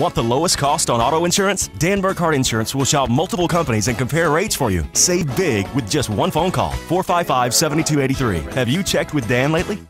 Want the lowest cost on auto insurance? Dan Burkhardt Insurance will shop multiple companies and compare rates for you. Save big with just one phone call. 455 7283. Have you checked with Dan lately?